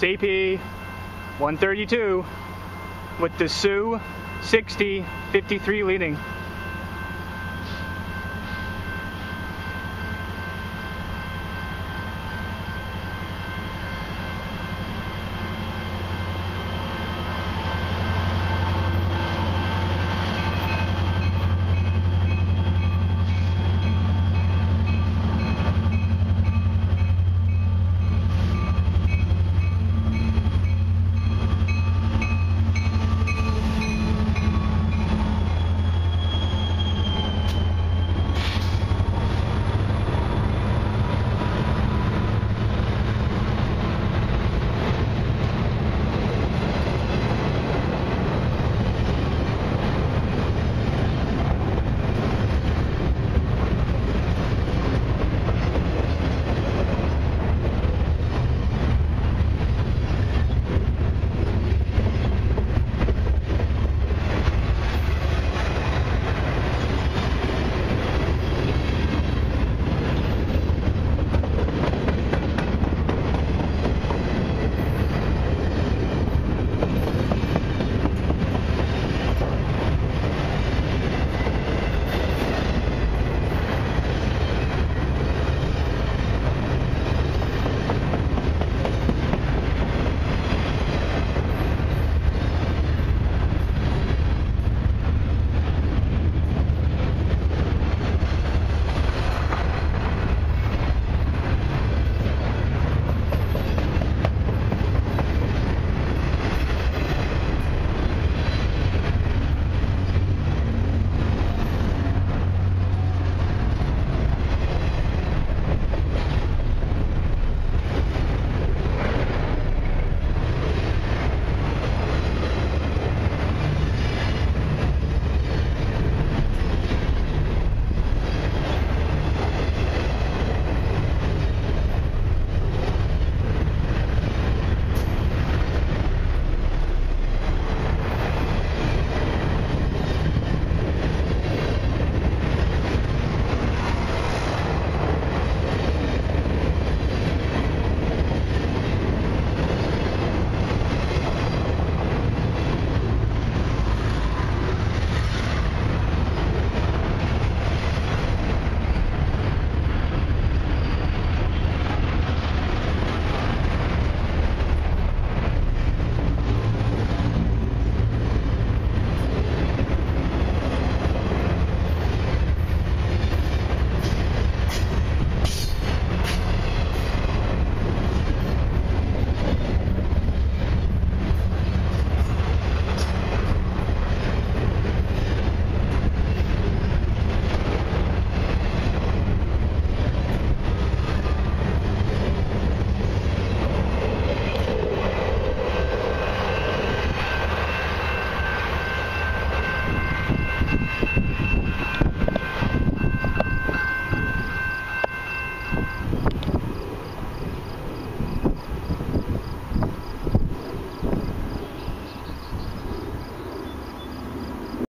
CP 132 with the Sioux 60 53 leading.